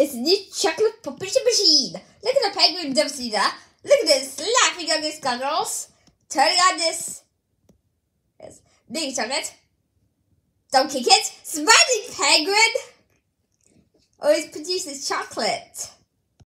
It's a new chocolate puppet machine. Look at the penguin Dempsey there. Look at this laughing on his goggles. Turning on this. Yes. Big chocolate. Don't kick it. Smiling penguin. Always produces chocolate.